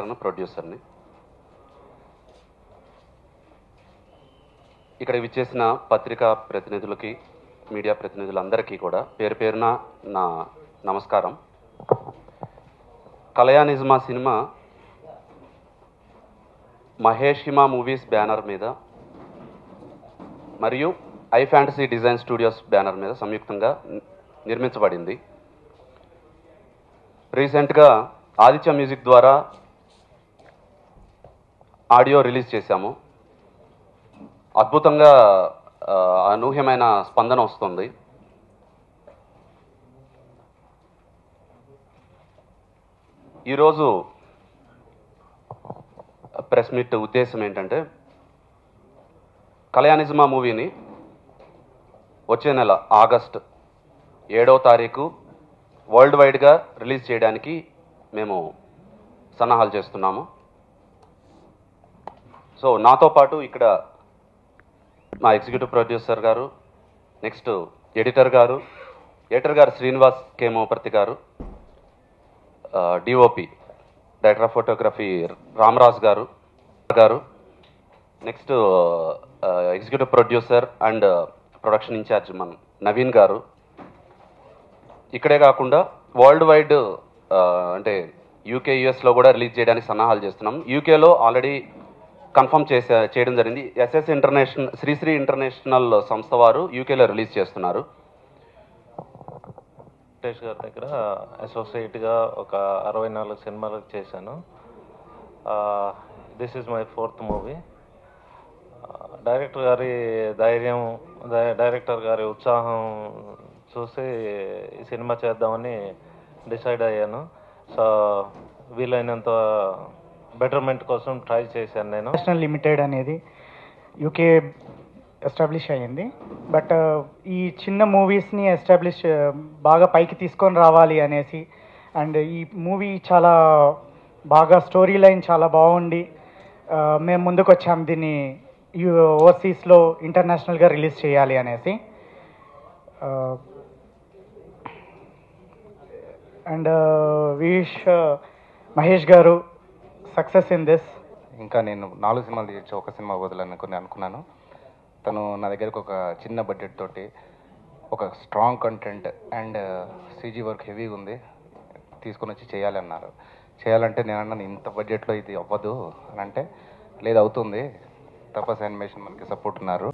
డైరెక్టర్ను ప్రొడ్యూసర్ని. ఇక్కడ విచ్చేసిన పత్రికా ప్రతినిధులకి మీడియా ప్రతినిధులందరికీ కూడా పేరు పేరున నా నమస్కారం. కలయానిజమా cinema Mahesh Hima movies banner మీద మరియు I fantasy design studios banner మీద సంయుక్తంగా నిర్మించబడింది. రీసెంట్గా ఆదిత్య మ్యూజిక్ ద్వారా ఆడియో రిలీజ్ చేశాము. అద్భుతంగా అనూహ్యమైన స్పందన వస్తుంది. ఈరోజు ప్రెస్ మీట్ ఉద్దేశం ఏంటంటే కళ్యాణిజమా మూవీని వచ్చే నెల ఆగస్ట్ ఏడవ తారీఖు వరల్డ్ వైడ్గా రిలీజ్ చేయడానికి మేము సన్నాహాలు చేస్తున్నాము. సో నాతో పాటు ఇక్కడ మా ఎగ్జిక్యూటివ్ ప్రొడ్యూసర్ గారు నెక్స్ట్ ఎడిటర్ గారు ఎడిటర్ గారు శ్రీనివాస్ కే. మోపర్తి గారు DOP director of photography Ramaraj గారు గారు next executive producer and production in charge మన నవీన్ గారు. ఇక్కడే కాకుండా వరల్డ్ వైడ్ అంటే యూకే యుఎస్లో కూడా రిలీజ్ చేయడానికి సన్నాహాలు చేస్తున్నాం. యూకేలో ఆల్రెడీ కన్ఫర్మ్ చేసే చేయడం జరిగింది. ఎస్ఎస్ ఇంటర్నేషనల్ శ్రీశ్రీ ఇంటర్నేషనల్ సంస్థ వారు యూకేలో రిలీజ్ చేస్తున్నారు. వెంకటేష్ గారి దగ్గర అసోసియేట్గా ఒక అరవై నాలుగు సినిమాలు చేశాను. This is my fourth movie. Director గారి ధైర్యం డైరెక్టర్ గారి ఉత్సాహం చూసి ఈ సినిమా చేద్దామని డిసైడ్ అయ్యాను. సో వీలైనంత బెటర్మెంట్ కోసం ట్రై చేశాను నేను. నేషనల్ లిమిటెడ్ అనేది యూకే ఎస్టాబ్లిష్ అయ్యింది. బట్ uh, ఈ చిన్న మూవీస్ని ఎస్టాబ్లిష్ uh, బాగా పైకి తీసుకొని రావాలి అనేసి అండ్ ఈ మూవీ చాలా బాగా స్టోరీ లైన్ చాలా బాగుండి uh, మేము ముందుకు వచ్చాము దీన్ని ఓవర్సీస్లో ఇంటర్నేషనల్గా రిలీజ్ చేయాలి అనేసి. అండ్ విష్ మహేష్ గారు సక్సెస్ ఇన్ దిస్. ఇంకా నేను నాలుగు సినిమాలు తీయచ్చు ఒక సినిమా వదలనుకుని అనుకున్నాను. తను నా దగ్గరకు ఒక చిన్న బడ్జెట్ తోటి ఒక strong content and CG work హెవీగా ఉంది తీసుకొని వచ్చి చేయాలన్నారు చేయాలంటే నేను అన్నాను ఇంత బడ్జెట్లో ఇది అవ్వదు అని అంటే లేదు అవుతుంది. తపస్ యానిమేషన్ మనకి సపోర్ట్ ఉన్నారు.